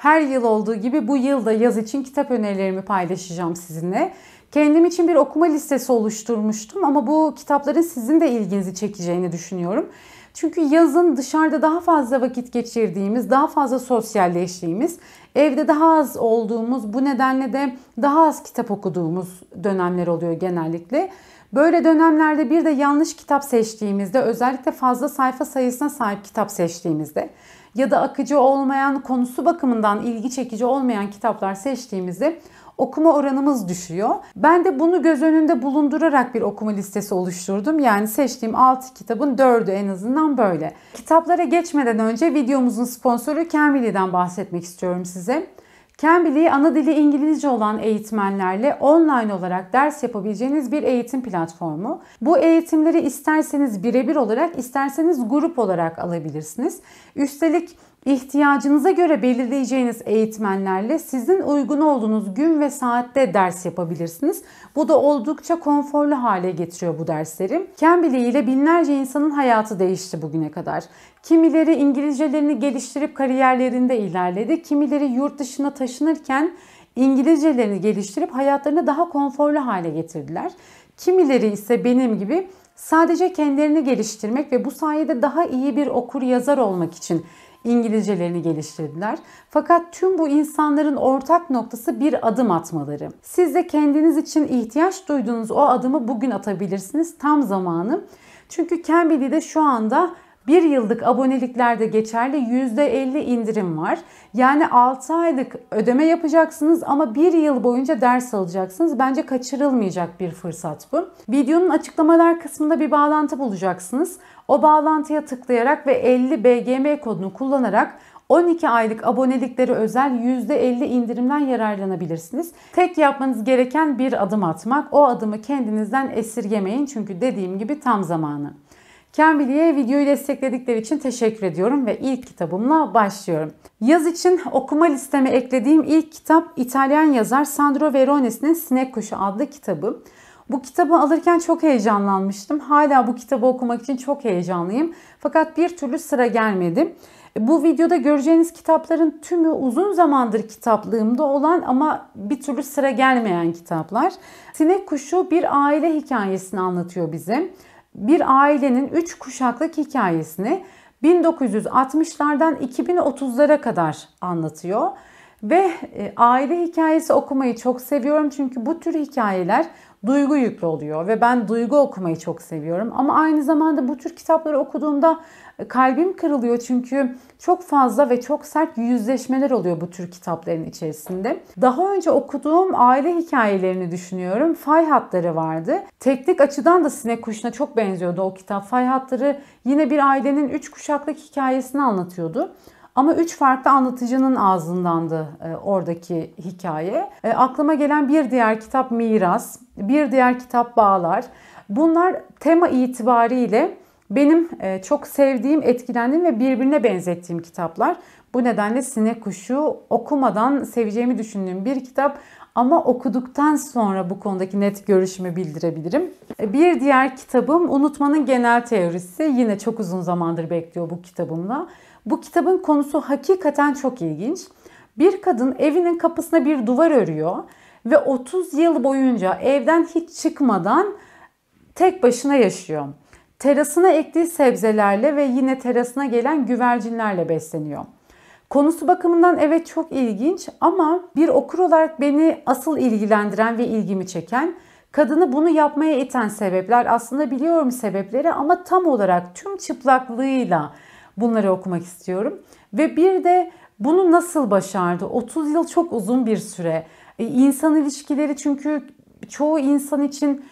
Her yıl olduğu gibi bu yıl da yaz için kitap önerilerimi paylaşacağım sizinle. Kendim için bir okuma listesi oluşturmuştum ama bu kitapların sizin de ilginizi çekeceğini düşünüyorum. Çünkü yazın dışarıda daha fazla vakit geçirdiğimiz, daha fazla sosyalleştiğimiz, evde daha az olduğumuz, bu nedenle de daha az kitap okuduğumuz dönemler oluyor genellikle. Böyle dönemlerde bir de yanlış kitap seçtiğimizde, özellikle fazla sayfa sayısına sahip kitap seçtiğimizde ya da akıcı olmayan, konusu bakımından ilgi çekici olmayan kitaplar seçtiğimizde okuma oranımız düşüyor. Ben de bunu göz önünde bulundurarak bir okuma listesi oluşturdum. Yani seçtiğim 6 kitabın 4'ü en azından böyle. Kitaplara geçmeden önce videomuzun sponsoru Cambly'den bahsetmek istiyorum size. Cambly ana dili İngilizce olan eğitmenlerle online olarak ders yapabileceğiniz bir eğitim platformu. Bu eğitimleri isterseniz birebir olarak isterseniz grup olarak alabilirsiniz. Üstelik ihtiyacınıza göre belirleyeceğiniz eğitmenlerle sizin uygun olduğunuz gün ve saatte ders yapabilirsiniz. Bu da oldukça konforlu hale getiriyor bu dersleri. Cambly ile binlerce insanın hayatı değişti bugüne kadar. Kimileri İngilizcelerini geliştirip kariyerlerinde ilerledi. Kimileri yurt dışına taşınırken İngilizcelerini geliştirip hayatlarını daha konforlu hale getirdiler. Kimileri ise benim gibi sadece kendilerini geliştirmek ve bu sayede daha iyi bir okur yazar olmak için İngilizcelerini geliştirdiler. Fakat tüm bu insanların ortak noktası bir adım atmaları. Siz de kendiniz için ihtiyaç duyduğunuz o adımı bugün atabilirsiniz. Tam zamanı. Çünkü Cambly'de şu anda bir yıllık aboneliklerde geçerli %50 indirim var. Yani 6 aylık ödeme yapacaksınız ama bir yıl boyunca ders alacaksınız. Bence kaçırılmayacak bir fırsat bu. Videonun açıklamalar kısmında bir bağlantı bulacaksınız. O bağlantıya tıklayarak ve 50 BGM kodunu kullanarak 12 aylık abonelikleri özel %50 indirimden yararlanabilirsiniz. Tek yapmanız gereken bir adım atmak. O adımı kendinizden esirgemeyin çünkü dediğim gibi tam zamanı. Cambly'e videoyu destekledikleri için teşekkür ediyorum ve ilk kitabımla başlıyorum. Yaz için okuma listeme eklediğim ilk kitap İtalyan yazar Sandro Verone'sinin Sinek Kuşu adlı kitabı. Bu kitabı alırken çok heyecanlanmıştım. Hala bu kitabı okumak için çok heyecanlıyım. Fakat bir türlü sıra gelmedi. Bu videoda göreceğiniz kitapların tümü uzun zamandır kitaplığımda olan ama bir türlü sıra gelmeyen kitaplar. Sinek Kuşu bir aile hikayesini anlatıyor bize bir ailenin 3 kuşaklık hikayesini 1960'lardan 2030'lara kadar anlatıyor. Ve e, aile hikayesi okumayı çok seviyorum çünkü bu tür hikayeler duygu yüklü oluyor ve ben duygu okumayı çok seviyorum. Ama aynı zamanda bu tür kitapları okuduğumda e, kalbim kırılıyor çünkü çok fazla ve çok sert yüzleşmeler oluyor bu tür kitapların içerisinde. Daha önce okuduğum aile hikayelerini düşünüyorum. Fay hatları vardı. Teknik açıdan da Sinek Kuşu'na çok benziyordu o kitap. Fay hatları yine bir ailenin üç kuşaklık hikayesini anlatıyordu. Ama üç farklı anlatıcının ağzındandı e, oradaki hikaye. E, aklıma gelen bir diğer kitap Miras, bir diğer kitap Bağlar. Bunlar tema itibariyle benim e, çok sevdiğim, etkilendiğim ve birbirine benzettiğim kitaplar. Bu nedenle Sinek Kuşu okumadan seveceğimi düşündüğüm bir kitap ama okuduktan sonra bu konudaki net görüşümü bildirebilirim. E, bir diğer kitabım Unutmanın Genel Teorisi. Yine çok uzun zamandır bekliyor bu kitabımla. Bu kitabın konusu hakikaten çok ilginç. Bir kadın evinin kapısına bir duvar örüyor ve 30 yıl boyunca evden hiç çıkmadan tek başına yaşıyor. Terasına ektiği sebzelerle ve yine terasına gelen güvercinlerle besleniyor. Konusu bakımından evet çok ilginç ama bir okur olarak beni asıl ilgilendiren ve ilgimi çeken kadını bunu yapmaya iten sebepler aslında biliyorum sebepleri ama tam olarak tüm çıplaklığıyla bunları okumak istiyorum. Ve bir de bunu nasıl başardı? 30 yıl çok uzun bir süre. E, insan ilişkileri çünkü çoğu insan için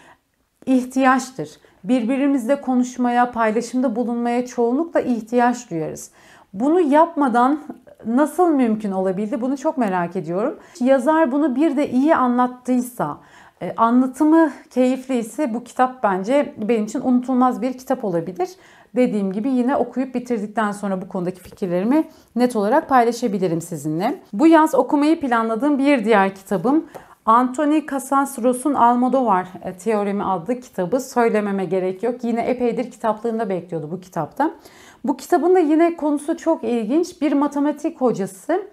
ihtiyaçtır. Birbirimizle konuşmaya, paylaşımda bulunmaya çoğunlukla ihtiyaç duyarız. Bunu yapmadan nasıl mümkün olabildi? Bunu çok merak ediyorum. Yazar bunu bir de iyi anlattıysa, e, anlatımı keyifliyse bu kitap bence benim için unutulmaz bir kitap olabilir. Dediğim gibi yine okuyup bitirdikten sonra bu konudaki fikirlerimi net olarak paylaşabilirim sizinle. Bu yaz okumayı planladığım bir diğer kitabım Anthony Casansros'un Almodovar e, Teoremi adlı kitabı söylememe gerek yok. Yine epeydir kitaplığında bekliyordu bu kitapta. Bu kitabın da yine konusu çok ilginç. Bir matematik hocası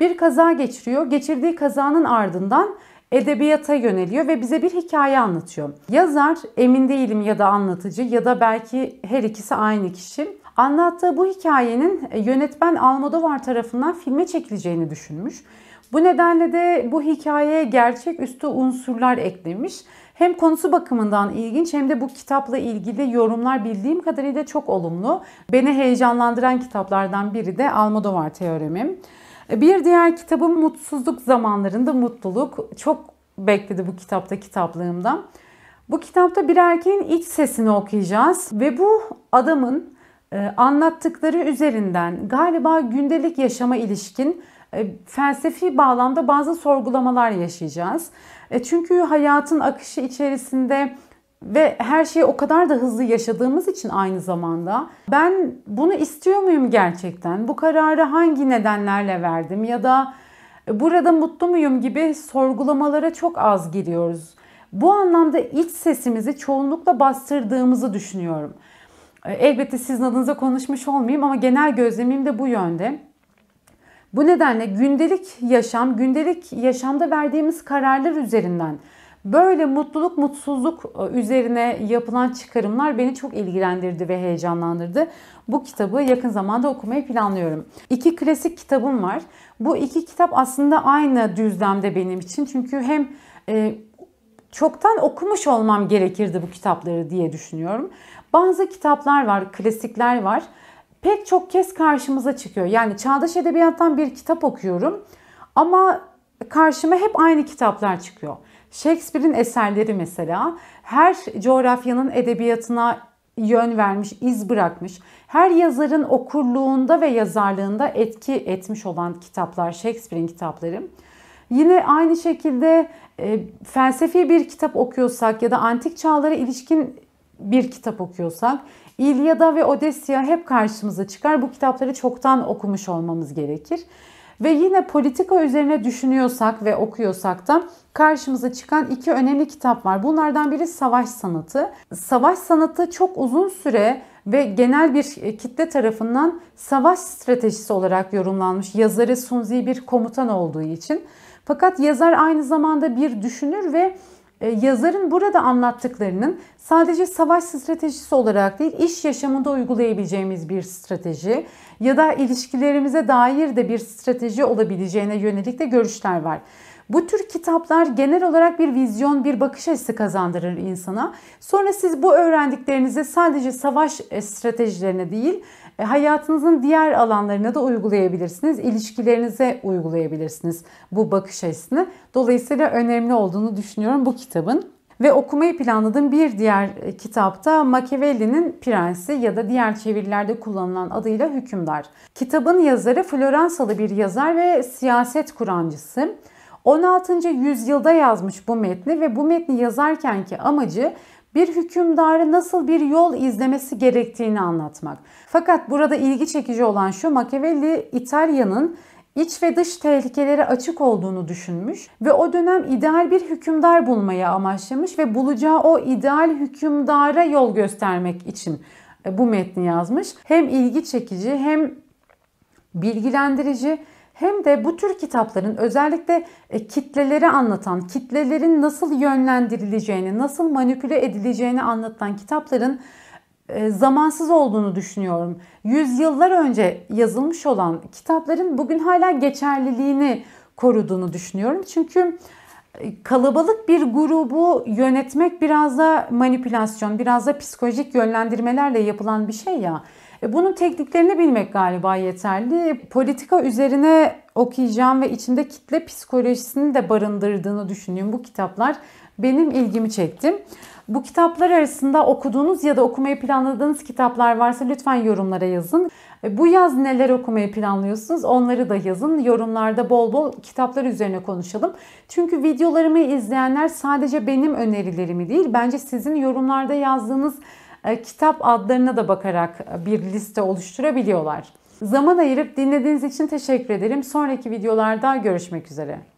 bir kaza geçiriyor. Geçirdiği kazanın ardından edebiyata yöneliyor ve bize bir hikaye anlatıyor. Yazar emin değilim ya da anlatıcı ya da belki her ikisi aynı kişi. Anlattığı bu hikayenin yönetmen Almodovar tarafından filme çekileceğini düşünmüş. Bu nedenle de bu hikayeye gerçeküstü unsurlar eklemiş. Hem konusu bakımından ilginç hem de bu kitapla ilgili yorumlar bildiğim kadarıyla çok olumlu. Beni heyecanlandıran kitaplardan biri de Almodovar Teoremi. Bir diğer kitabım Mutsuzluk Zamanlarında Mutluluk. Çok bekledi bu kitapta kitaplığımdan. Bu kitapta bir erkeğin iç sesini okuyacağız ve bu adamın e, anlattıkları üzerinden galiba gündelik yaşama ilişkin e, felsefi bağlamda bazı sorgulamalar yaşayacağız. E, çünkü hayatın akışı içerisinde ve her şeyi o kadar da hızlı yaşadığımız için aynı zamanda ben bunu istiyor muyum gerçekten? Bu kararı hangi nedenlerle verdim ya da burada mutlu muyum gibi sorgulamalara çok az giriyoruz. Bu anlamda iç sesimizi çoğunlukla bastırdığımızı düşünüyorum. Elbette sizin adınıza konuşmuş olmayayım ama genel gözlemim de bu yönde. Bu nedenle gündelik yaşam, gündelik yaşamda verdiğimiz kararlar üzerinden böyle mutluluk, mutsuzluk e, üzerine yapılan çıkarımlar beni çok ilgilendirdi ve heyecanlandırdı. Bu kitabı yakın zamanda okumayı planlıyorum. İki klasik kitabım var. Bu iki kitap aslında aynı düzlemde benim için. Çünkü hem e, çoktan okumuş olmam gerekirdi bu kitapları diye düşünüyorum. Bazı kitaplar var, klasikler var pek çok kez karşımıza çıkıyor. Yani çağdaş edebiyattan bir kitap okuyorum ama karşıma hep aynı kitaplar çıkıyor. Shakespeare'in eserleri mesela her coğrafyanın edebiyatına yön vermiş, iz bırakmış. Her yazarın okurluğunda ve yazarlığında etki etmiş olan kitaplar, Shakespeare'in kitapları. Yine aynı şekilde e, felsefi bir kitap okuyorsak ya da antik çağlara ilişkin bir kitap okuyorsak İlyada ve Odesya hep karşımıza çıkar. Bu kitapları çoktan okumuş olmamız gerekir. Ve yine politika üzerine düşünüyorsak ve okuyorsak da karşımıza çıkan iki önemli kitap var. Bunlardan biri Savaş Sanatı. Savaş Sanatı çok uzun süre ve genel bir kitle tarafından savaş stratejisi olarak yorumlanmış. Yazarı Sunzi bir komutan olduğu için. Fakat yazar aynı zamanda bir düşünür ve e, yazarın burada anlattıklarının sadece savaş stratejisi olarak değil, iş yaşamında uygulayabileceğimiz bir strateji ya da ilişkilerimize dair de bir strateji olabileceğine yönelik de görüşler var. Bu tür kitaplar genel olarak bir vizyon, bir bakış açısı kazandırır insana. Sonra siz bu öğrendiklerinizi sadece savaş e, stratejilerine değil, e, hayatınızın diğer alanlarına da uygulayabilirsiniz. İlişkilerinize uygulayabilirsiniz bu bakış açısını. Dolayısıyla önemli olduğunu düşünüyorum bu kitabın. Ve okumayı planladığım bir diğer e, kitapta Machiavelli'nin Prensi ya da diğer çevirilerde kullanılan adıyla Hükümdar. Kitabın yazarı Floransalı bir yazar ve siyaset kurancısı. 16. yüzyılda yazmış bu metni ve bu metni yazarkenki amacı bir hükümdarı nasıl bir yol izlemesi gerektiğini anlatmak. Fakat burada ilgi çekici olan şu Machiavelli İtalya'nın iç ve dış tehlikelere açık olduğunu düşünmüş ve o dönem ideal bir hükümdar bulmaya amaçlamış ve bulacağı o ideal hükümdara yol göstermek için e, bu metni yazmış. Hem ilgi çekici hem bilgilendirici hem de bu tür kitapların özellikle e, kitleleri anlatan, kitlelerin nasıl yönlendirileceğini, nasıl manipüle edileceğini anlatan kitapların e, zamansız olduğunu düşünüyorum. Yüzyıllar önce yazılmış olan kitapların bugün hala geçerliliğini koruduğunu düşünüyorum. Çünkü e, kalabalık bir grubu yönetmek biraz da manipülasyon, biraz da psikolojik yönlendirmelerle yapılan bir şey ya. E, bunun tekniklerini bilmek galiba yeterli. Politika üzerine okuyacağım ve içinde kitle psikolojisini de barındırdığını düşünüyorum bu kitaplar benim ilgimi çekti. Bu kitaplar arasında okuduğunuz ya da okumayı planladığınız kitaplar varsa lütfen yorumlara yazın. E, bu yaz neler okumayı planlıyorsunuz onları da yazın. Yorumlarda bol bol kitaplar üzerine konuşalım. Çünkü videolarımı izleyenler sadece benim önerilerimi değil bence sizin yorumlarda yazdığınız kitap adlarına da bakarak bir liste oluşturabiliyorlar. Zaman ayırıp dinlediğiniz için teşekkür ederim. Sonraki videolarda görüşmek üzere.